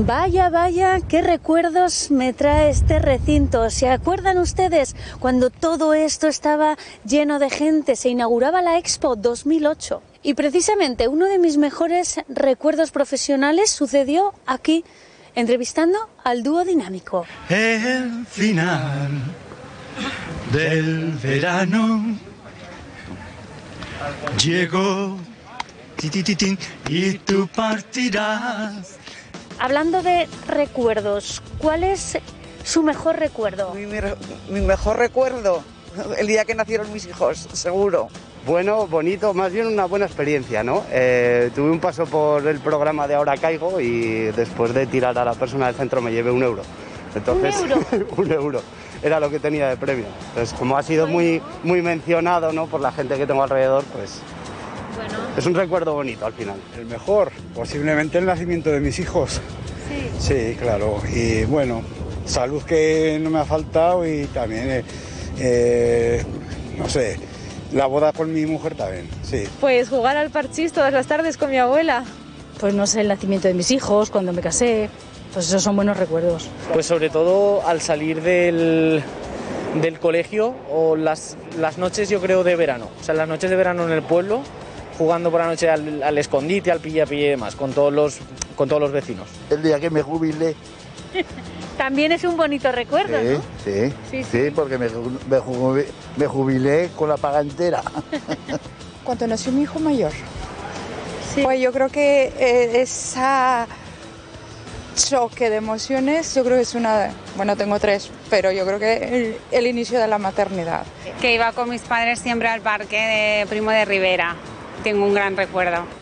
Vaya, vaya, qué recuerdos me trae este recinto. ¿Se acuerdan ustedes cuando todo esto estaba lleno de gente? Se inauguraba la Expo 2008. Y precisamente uno de mis mejores recuerdos profesionales sucedió aquí, entrevistando al dúo dinámico. El final del verano llegó y tú partirás. Hablando de recuerdos, ¿cuál es su mejor recuerdo? Mi, mi- mi mejor recuerdo, el día que nacieron mis hijos, seguro. Bueno, bonito, más bien una buena experiencia, ¿no? Eh, tuve un paso por el programa de Ahora Caigo y después de tirar a la persona del centro me llevé un euro. Entonces, ¿Un euro? un euro. Era lo que tenía de premio. Entonces, como ha sido muy, muy mencionado ¿no? por la gente que tengo alrededor, pues es un recuerdo bonito al final. El mejor, posiblemente el nacimiento de mis hijos. Sí. Sí, claro. Y bueno, salud que no me ha faltado y también, eh, eh, no sé, la boda con mi mujer también, sí. Pues jugar al parchís todas las tardes con mi abuela. Pues no sé, el nacimiento de mis hijos, cuando me casé, pues esos son buenos recuerdos. Pues sobre todo al salir del, del colegio o las, las noches yo creo de verano. O sea, las noches de verano en el pueblo, jugando por la noche al, al escondite, al pilla pilla y demás, con todos los, con todos los vecinos. El día que me jubilé, También es un bonito recuerdo, sí, ¿no? sí, Sí, sí, porque me, me ju- me jubilé con la paga entera. Cuando nació mi hijo mayor. Pues yo creo que eh, esa choque de emociones, yo creo que es una, bueno, tengo tres, pero yo creo que el, el inicio de la maternidad. que iba con mis padres siempre al parque de Primo de Rivera. Tengo un gran recuerdo.